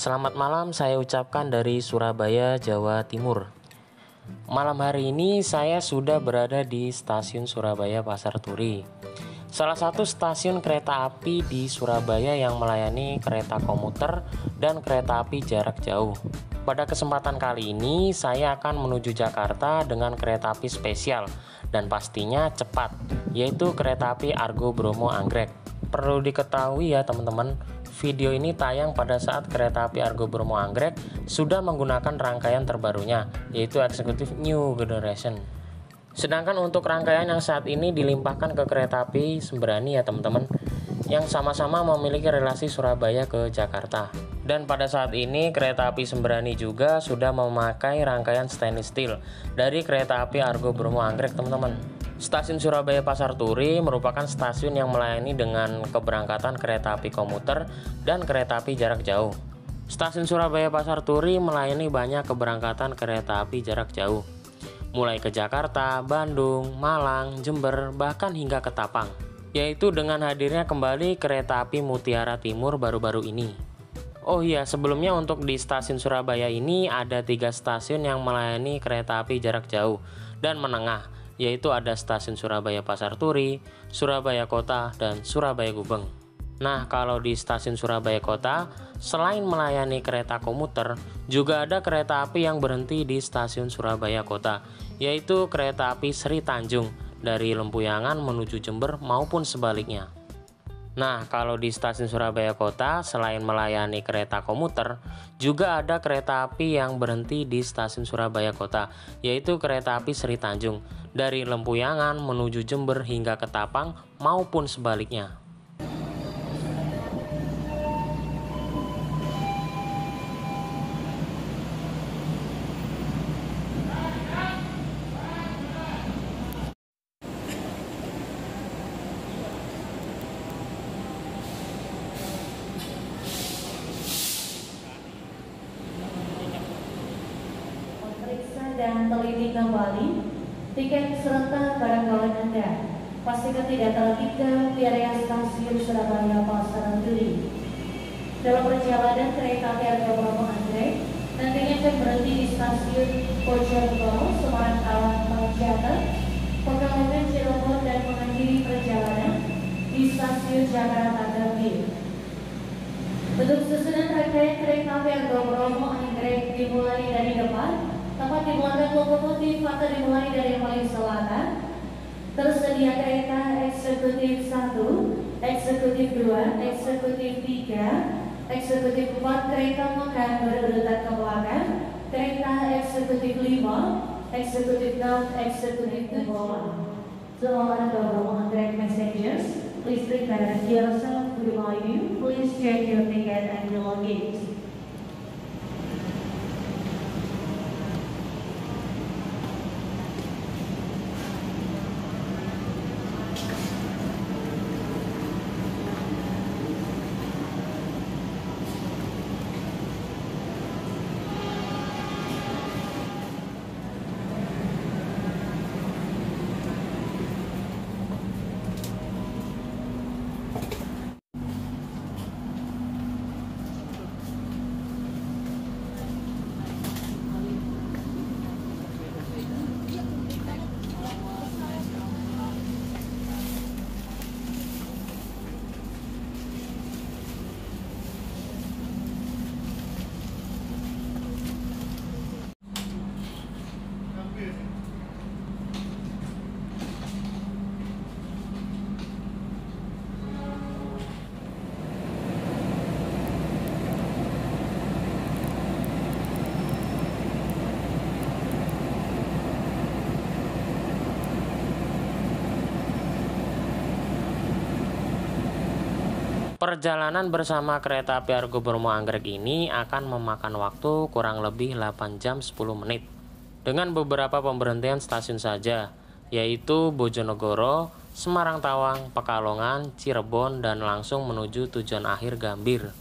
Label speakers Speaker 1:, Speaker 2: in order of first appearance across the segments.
Speaker 1: Selamat malam saya ucapkan dari Surabaya, Jawa Timur. Malam hari ini saya sudah berada di stasiun Surabaya Pasar Turi. Salah satu stasiun kereta api di Surabaya yang melayani kereta komuter dan kereta api jarak jauh. Pada kesempatan kali ini saya akan menuju Jakarta dengan kereta api spesial dan pastinya cepat, yaitu kereta api Argo Bromo Anggrek. Perlu diketahui ya teman-teman, video ini tayang pada saat kereta api Argo Bromo Anggrek sudah menggunakan rangkaian terbarunya, yaitu Executive New Generation. Sedangkan untuk rangkaian yang saat ini dilimpahkan ke kereta api Sembrani ya teman-teman, yang sama-sama memiliki relasi Surabaya ke Jakarta. Dan pada saat ini kereta api Sembrani juga sudah memakai rangkaian stainless steel dari kereta api Argo Bromo Anggrek teman-teman. Stasiun Surabaya Pasar Turi merupakan stasiun yang melayani dengan keberangkatan kereta api komuter dan kereta api jarak jauh. Stasiun Surabaya Pasar Turi melayani banyak keberangkatan kereta api jarak jauh, mulai ke Jakarta, Bandung, Malang, Jember, bahkan hingga ke Tapang, yaitu dengan hadirnya kembali kereta api Mutiara Timur baru-baru ini. Oh iya, sebelumnya untuk di stasiun Surabaya ini ada tiga stasiun yang melayani kereta api jarak jauh dan menengah, yaitu ada stasiun Surabaya Pasar Turi, Surabaya Kota, dan Surabaya Gubeng. Nah, kalau di stasiun Surabaya Kota, selain melayani kereta komuter, juga ada kereta api yang berhenti di stasiun Surabaya Kota, yaitu kereta api Sri Tanjung dari Lempuyangan menuju Jember maupun sebaliknya. Nah, kalau di stasiun Surabaya Kota, selain melayani kereta komuter, juga ada kereta api yang berhenti di stasiun Surabaya Kota, yaitu kereta api Sri Tanjung, dari Lempuyangan menuju Jember hingga ke Tapang maupun sebaliknya.
Speaker 2: dan teliti kembali tiket serta barang bawaan Anda. Pastikan tidak tertinggal di area stasiun Surabaya Pasar Turi. Dalam perjalanan kereta api Argo Bromo Anggrek, nantinya akan berhenti di stasiun Bojonegoro, Semarang Tawang, Pajata, Pekalongan, Cirebon dan mengakhiri perjalanan di Jakarta. Bentuk susunan rangkaian kereta api Argo Bromo Anggrek dimulai dari depan tempat di belakang lokomotif atau dimulai dari paling selatan tersedia kereta eksekutif 1, eksekutif 2, eksekutif 3, eksekutif 4 kereta makan berurutan ke belakang kereta eksekutif 5, eksekutif 6, eksekutif 7 To all other direct messengers, please prepare yourself to remind you, please check your ticket and your luggage.
Speaker 1: Perjalanan bersama kereta api Argo Bromo Anggrek ini akan memakan waktu kurang lebih 8 jam 10 menit dengan beberapa pemberhentian stasiun saja yaitu Bojonegoro, Semarang Tawang, Pekalongan, Cirebon dan langsung menuju tujuan akhir Gambir.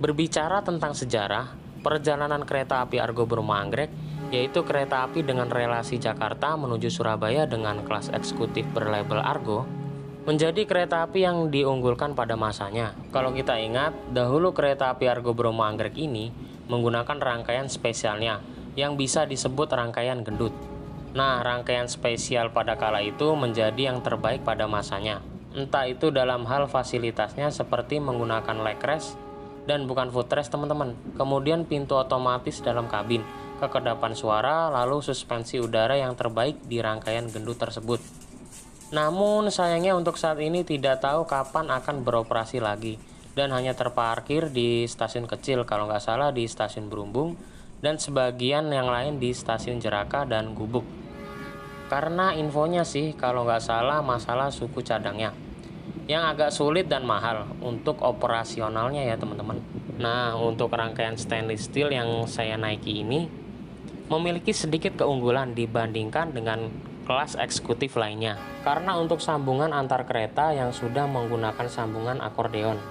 Speaker 1: Berbicara tentang sejarah, perjalanan kereta api Argo Bromo Anggrek yaitu kereta api dengan relasi Jakarta menuju Surabaya dengan kelas eksekutif berlabel Argo menjadi kereta api yang diunggulkan pada masanya. Kalau kita ingat, dahulu kereta api Argo Bromo Anggrek ini menggunakan rangkaian spesialnya yang bisa disebut rangkaian gendut. Nah, rangkaian spesial pada kala itu menjadi yang terbaik pada masanya. Entah itu dalam hal fasilitasnya seperti menggunakan leg rest dan bukan footrest teman-teman. Kemudian pintu otomatis dalam kabin, kekedapan suara, lalu suspensi udara yang terbaik di rangkaian gendut tersebut. Namun sayangnya untuk saat ini tidak tahu kapan akan beroperasi lagi dan hanya terparkir di stasiun kecil kalau nggak salah di stasiun Berumbung dan sebagian yang lain di stasiun Jeraka dan Gubuk. Karena infonya sih kalau nggak salah masalah suku cadangnya yang agak sulit dan mahal untuk operasionalnya ya teman-teman. Nah untuk rangkaian stainless steel yang saya naiki ini memiliki sedikit keunggulan dibandingkan dengan kelas eksekutif lainnya. Karena untuk sambungan antar kereta yang sudah menggunakan sambungan akordeon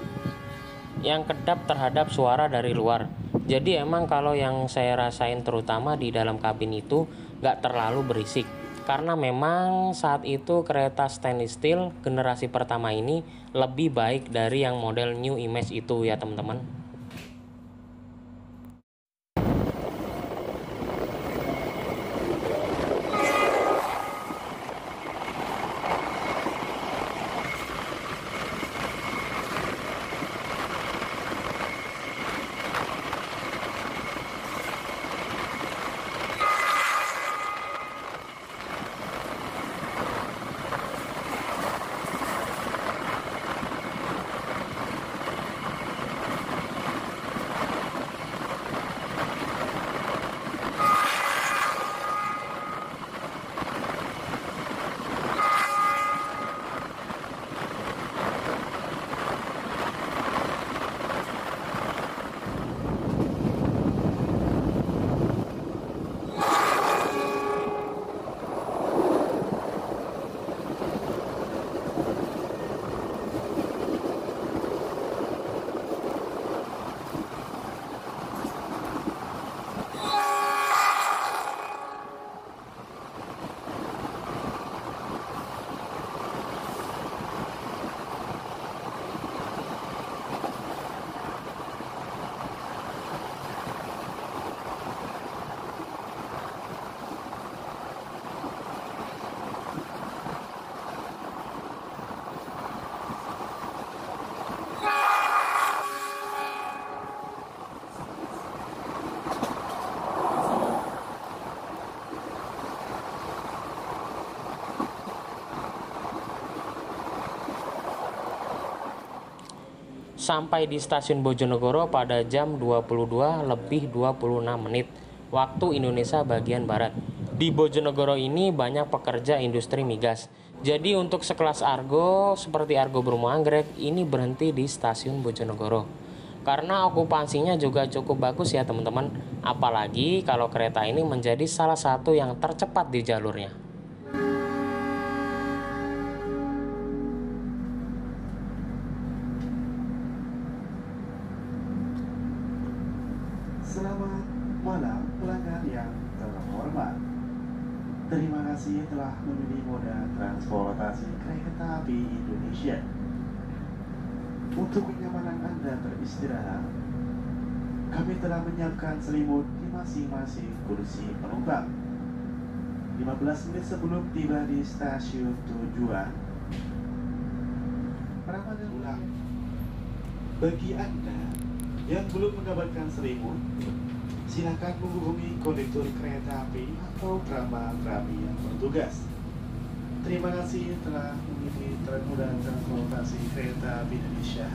Speaker 1: yang kedap terhadap suara dari luar. Jadi emang kalau yang saya rasain terutama di dalam kabin itu nggak terlalu berisik karena memang saat itu kereta stainless steel generasi pertama ini lebih baik dari yang model new image itu ya teman-teman sampai di stasiun Bojonegoro pada jam 22 lebih 26 menit waktu Indonesia bagian barat. Di Bojonegoro ini banyak pekerja industri migas. Jadi untuk sekelas Argo seperti Argo Bromo Anggrek ini berhenti di stasiun Bojonegoro. Karena okupansinya juga cukup bagus ya teman-teman. Apalagi kalau kereta ini menjadi salah satu yang tercepat di jalurnya.
Speaker 3: Terima kasih telah memilih moda transportasi kereta api Indonesia. Untuk kenyamanan Anda beristirahat, kami telah menyiapkan selimut di masing-masing kursi penumpang. 15 menit sebelum tiba di stasiun tujuan, Ramadan ulang. Bagi Anda yang belum mendapatkan selimut, silakan menghubungi kondektur kereta api atau drama-drami yang bertugas. Terima kasih telah mengikuti termuda transportasi kereta api Indonesia.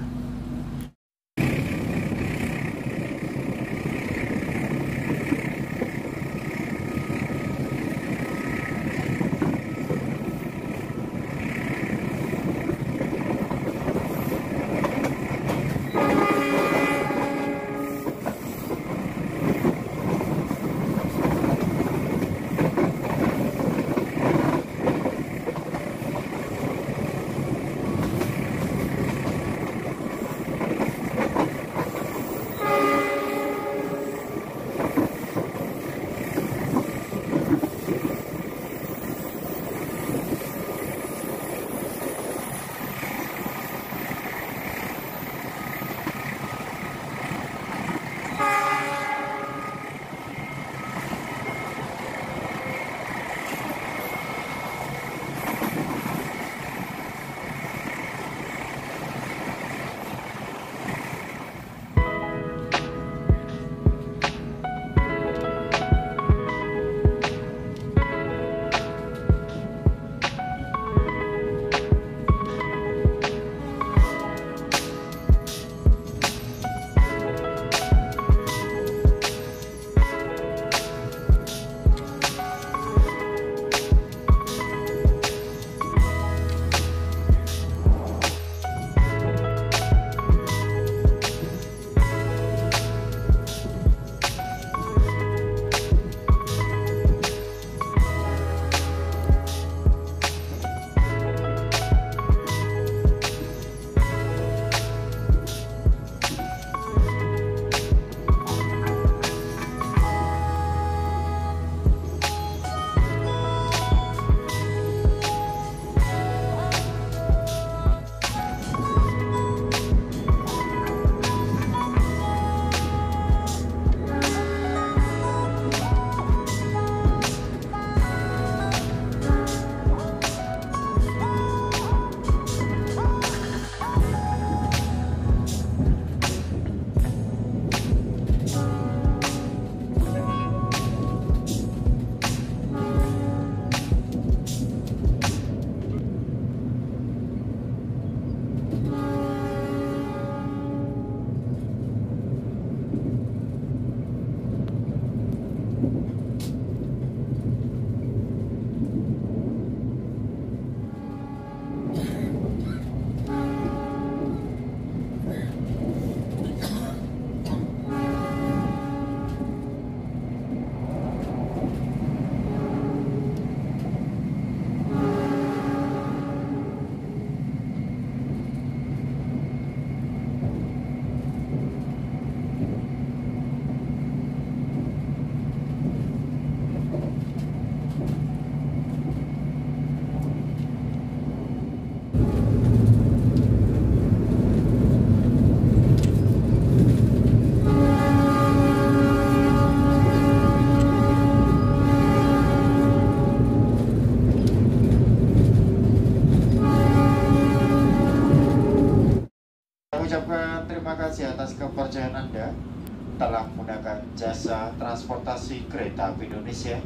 Speaker 4: Kereta api Indonesia.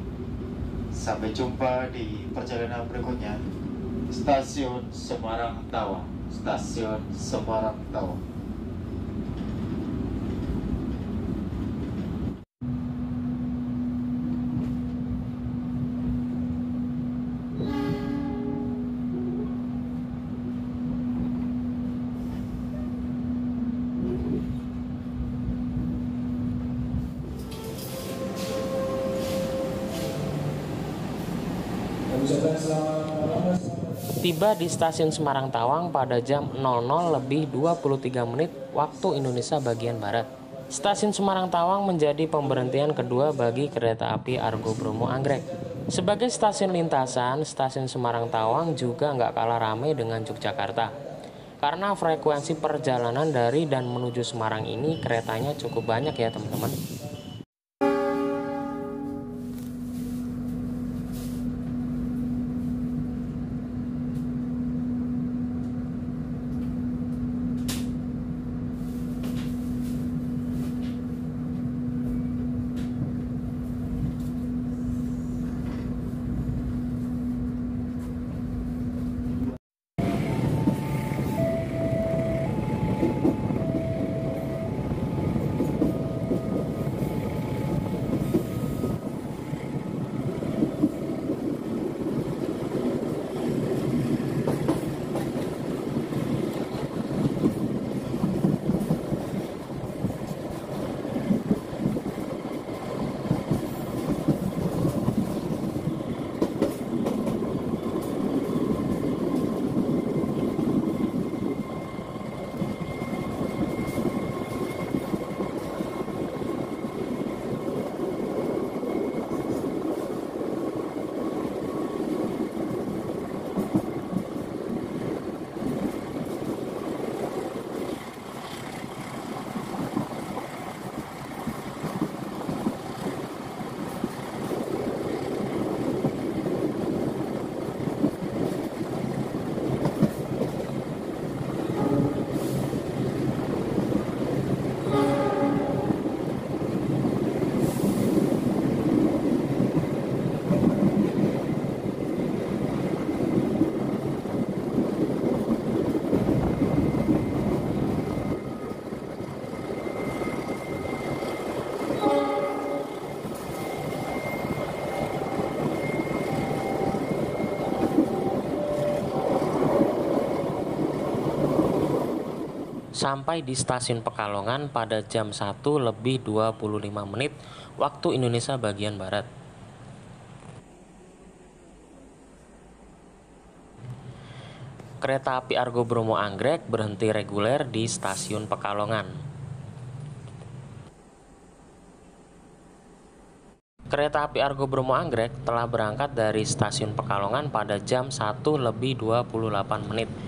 Speaker 4: Sampai jumpa di perjalanan berikutnya. Stasiun Semarang Tawang. Stasiun Semarang Tawang.
Speaker 1: Tiba di stasiun Semarang Tawang pada jam 00 lebih 23 menit waktu Indonesia bagian Barat. Stasiun Semarang Tawang menjadi pemberhentian kedua bagi kereta api Argo Bromo Anggrek. Sebagai stasiun lintasan, stasiun Semarang Tawang juga nggak kalah ramai dengan Yogyakarta. Karena frekuensi perjalanan dari dan menuju Semarang ini keretanya cukup banyak ya teman-teman. Sampai di stasiun Pekalongan pada jam 1 lebih 25 menit waktu Indonesia bagian Barat. Kereta api Argo Bromo Anggrek berhenti reguler di stasiun Pekalongan. Kereta api Argo Bromo Anggrek telah berangkat dari stasiun Pekalongan pada jam 1 lebih 28 menit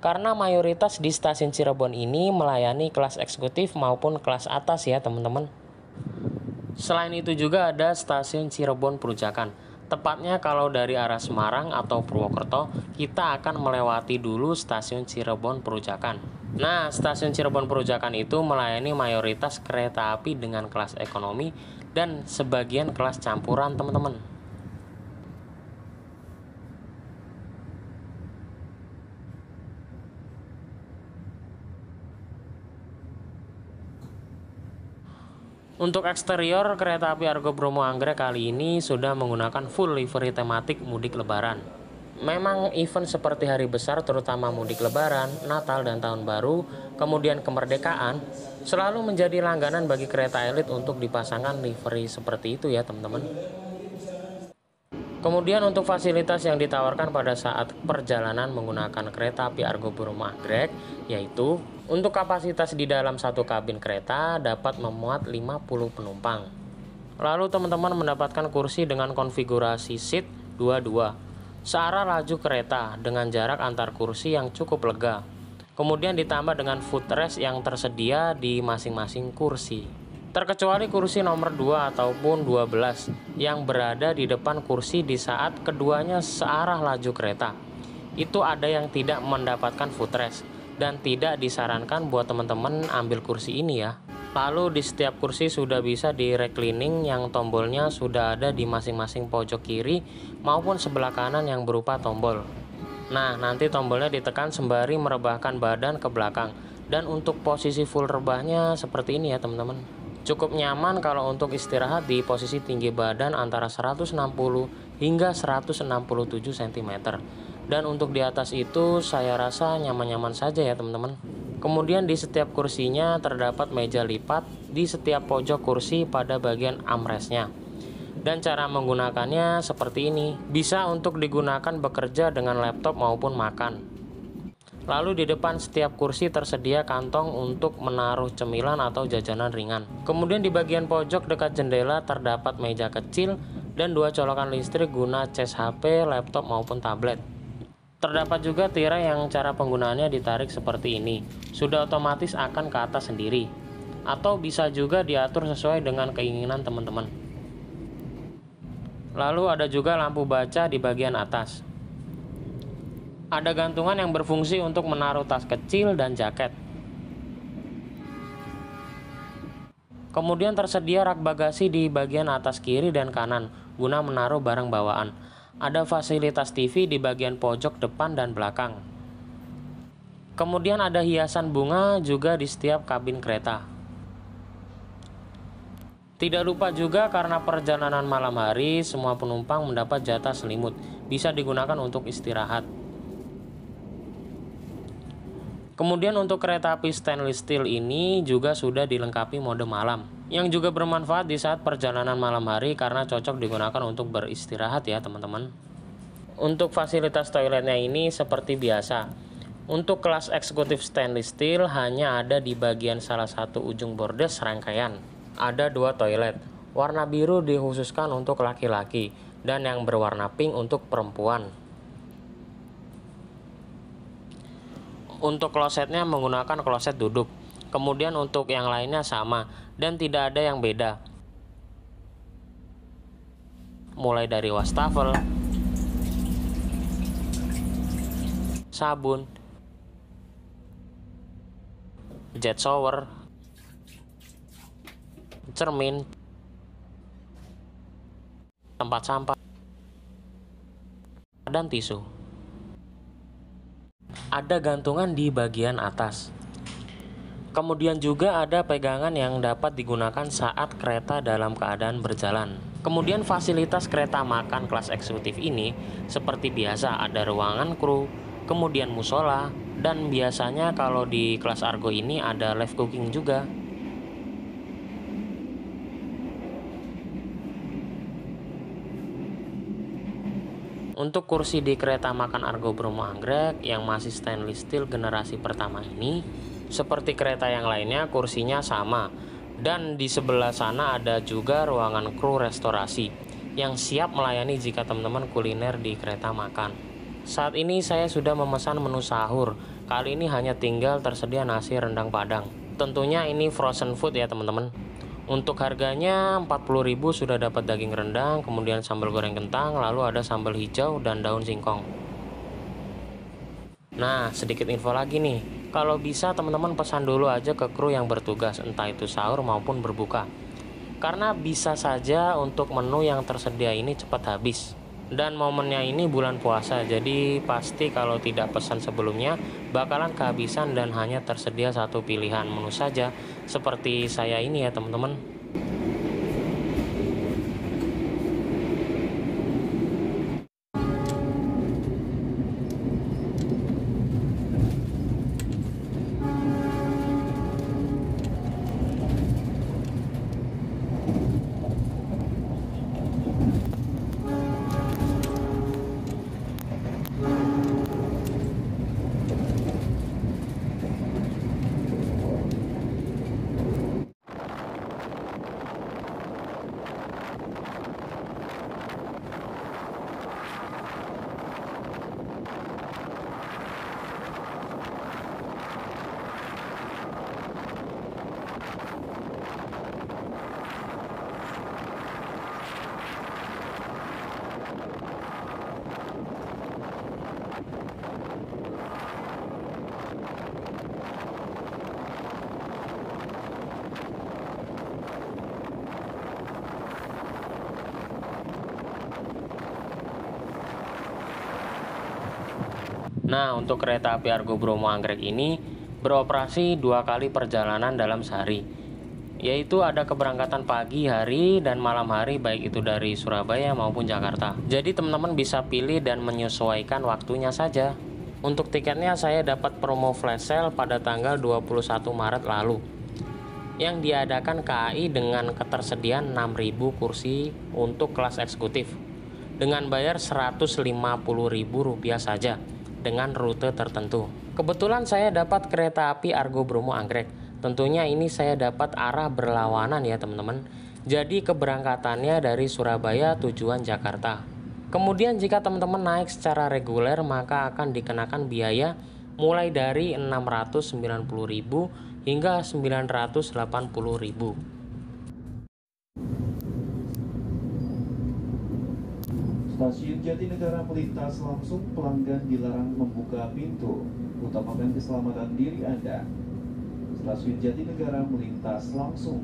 Speaker 1: karena mayoritas di stasiun Cirebon ini melayani kelas eksekutif maupun kelas atas ya teman-teman. Selain itu juga ada stasiun Cirebon Perujakan. Tepatnya kalau dari arah Semarang atau Purwokerto, kita akan melewati dulu stasiun Cirebon Perujakan. Nah, stasiun Cirebon Perujakan itu melayani mayoritas kereta api dengan kelas ekonomi dan sebagian kelas campuran, teman-teman. Untuk eksterior kereta api Argo Bromo Anggrek kali ini sudah menggunakan full livery tematik mudik lebaran. Memang event seperti hari besar terutama mudik lebaran, Natal dan tahun baru, kemudian kemerdekaan selalu menjadi langganan bagi kereta elit untuk dipasangkan livery seperti itu ya teman-teman. Kemudian untuk fasilitas yang ditawarkan pada saat perjalanan menggunakan kereta api Argo Bromo Anggrek yaitu untuk kapasitas di dalam satu kabin kereta dapat memuat 50 penumpang. Lalu teman-teman mendapatkan kursi dengan konfigurasi seat 22 searah laju kereta dengan jarak antar kursi yang cukup lega. Kemudian ditambah dengan footrest yang tersedia di masing-masing kursi terkecuali kursi nomor 2 ataupun 12 yang berada di depan kursi di saat keduanya searah laju kereta. Itu ada yang tidak mendapatkan footrest dan tidak disarankan buat teman-teman ambil kursi ini ya. Lalu di setiap kursi sudah bisa di reclining yang tombolnya sudah ada di masing-masing pojok kiri maupun sebelah kanan yang berupa tombol. Nah, nanti tombolnya ditekan sembari merebahkan badan ke belakang. Dan untuk posisi full rebahnya seperti ini ya teman-teman. Cukup nyaman kalau untuk istirahat di posisi tinggi badan antara 160 hingga 167 cm. Dan untuk di atas itu saya rasa nyaman-nyaman saja ya teman-teman. Kemudian di setiap kursinya terdapat meja lipat di setiap pojok kursi pada bagian armrestnya. Dan cara menggunakannya seperti ini. Bisa untuk digunakan bekerja dengan laptop maupun makan. Lalu di depan setiap kursi tersedia kantong untuk menaruh cemilan atau jajanan ringan. Kemudian di bagian pojok dekat jendela terdapat meja kecil dan dua colokan listrik guna cas HP, laptop maupun tablet. Terdapat juga tirai yang cara penggunaannya ditarik seperti ini. Sudah otomatis akan ke atas sendiri. Atau bisa juga diatur sesuai dengan keinginan teman-teman. Lalu ada juga lampu baca di bagian atas. Ada gantungan yang berfungsi untuk menaruh tas kecil dan jaket. Kemudian tersedia rak bagasi di bagian atas kiri dan kanan guna menaruh barang bawaan. Ada fasilitas TV di bagian pojok depan dan belakang. Kemudian ada hiasan bunga juga di setiap kabin kereta. Tidak lupa juga karena perjalanan malam hari, semua penumpang mendapat jatah selimut. Bisa digunakan untuk istirahat. Kemudian untuk kereta api stainless steel ini juga sudah dilengkapi mode malam yang juga bermanfaat di saat perjalanan malam hari karena cocok digunakan untuk beristirahat ya teman-teman. Untuk fasilitas toiletnya ini seperti biasa. Untuk kelas eksekutif stainless steel hanya ada di bagian salah satu ujung bordes rangkaian. Ada dua toilet. Warna biru dikhususkan untuk laki-laki dan yang berwarna pink untuk perempuan. Untuk klosetnya menggunakan kloset duduk. Kemudian untuk yang lainnya sama dan tidak ada yang beda. Mulai dari wastafel, sabun, jet shower, cermin, tempat sampah, dan tisu ada gantungan di bagian atas. Kemudian juga ada pegangan yang dapat digunakan saat kereta dalam keadaan berjalan. Kemudian fasilitas kereta makan kelas eksekutif ini seperti biasa ada ruangan kru, kemudian musola, dan biasanya kalau di kelas Argo ini ada live cooking juga. Untuk kursi di kereta makan Argo Bromo Anggrek yang masih stainless steel generasi pertama ini, seperti kereta yang lainnya kursinya sama. Dan di sebelah sana ada juga ruangan kru restorasi yang siap melayani jika teman-teman kuliner di kereta makan. Saat ini saya sudah memesan menu sahur. Kali ini hanya tinggal tersedia nasi rendang padang. Tentunya ini frozen food ya teman-teman. Untuk harganya 40.000 sudah dapat daging rendang, kemudian sambal goreng kentang, lalu ada sambal hijau dan daun singkong. Nah, sedikit info lagi nih. Kalau bisa teman-teman pesan dulu aja ke kru yang bertugas, entah itu sahur maupun berbuka. Karena bisa saja untuk menu yang tersedia ini cepat habis. Dan momennya ini bulan puasa, jadi pasti kalau tidak pesan sebelumnya bakalan kehabisan dan hanya tersedia satu pilihan menu saja seperti saya ini ya teman-teman Nah, untuk kereta api Argo Bromo Anggrek ini beroperasi dua kali perjalanan dalam sehari, yaitu ada keberangkatan pagi hari dan malam hari baik itu dari Surabaya maupun Jakarta. Jadi teman-teman bisa pilih dan menyesuaikan waktunya saja. Untuk tiketnya saya dapat promo flash sale pada tanggal 21 Maret lalu yang diadakan KAI dengan ketersediaan 6.000 kursi untuk kelas eksekutif dengan bayar Rp150.000 saja dengan rute tertentu. Kebetulan saya dapat kereta api Argo Bromo Anggrek. Tentunya ini saya dapat arah berlawanan ya teman-teman. Jadi keberangkatannya dari Surabaya tujuan Jakarta. Kemudian jika teman-teman naik secara reguler maka akan dikenakan biaya mulai dari 690.000 hingga 980.000.
Speaker 5: Stasiun Jatinegara melintas langsung pelanggan dilarang membuka pintu. Utamakan keselamatan diri Anda. Stasiun Jatinegara melintas langsung.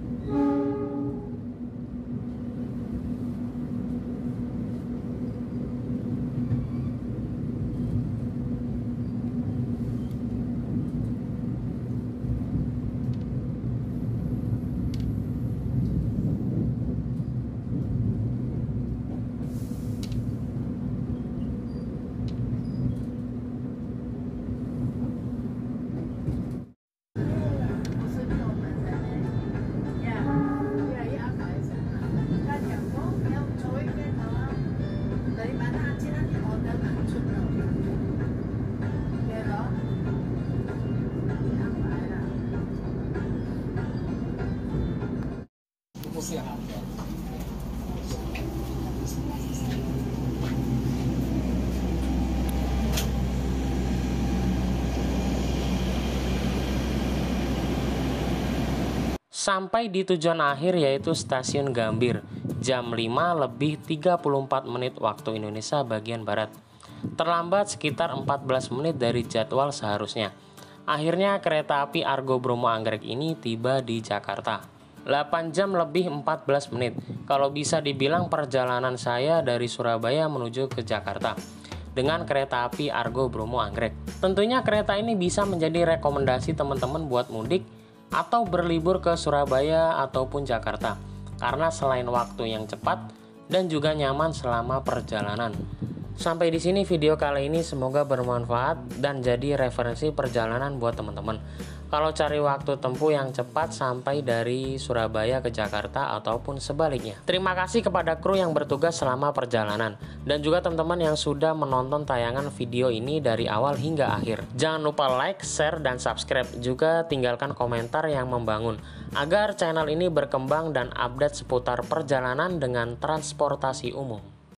Speaker 1: Sampai di tujuan akhir yaitu stasiun Gambir, jam 5 lebih 34 menit waktu Indonesia bagian Barat. Terlambat sekitar 14 menit dari jadwal seharusnya. Akhirnya kereta api Argo Bromo Anggrek ini tiba di Jakarta. 8 jam lebih 14 menit. Kalau bisa dibilang perjalanan saya dari Surabaya menuju ke Jakarta dengan kereta api Argo Bromo Anggrek. Tentunya kereta ini bisa menjadi rekomendasi teman-teman buat mudik atau berlibur ke Surabaya ataupun Jakarta karena selain waktu yang cepat dan juga nyaman selama perjalanan. Sampai di sini video kali ini semoga bermanfaat dan jadi referensi perjalanan buat teman-teman. Kalau cari waktu tempuh yang cepat sampai dari Surabaya ke Jakarta ataupun sebaliknya. Terima kasih kepada kru yang bertugas selama perjalanan dan juga teman-teman yang sudah menonton tayangan video ini dari awal hingga akhir. Jangan lupa like, share, dan subscribe. Juga tinggalkan komentar yang membangun agar channel ini berkembang dan update seputar perjalanan dengan transportasi umum.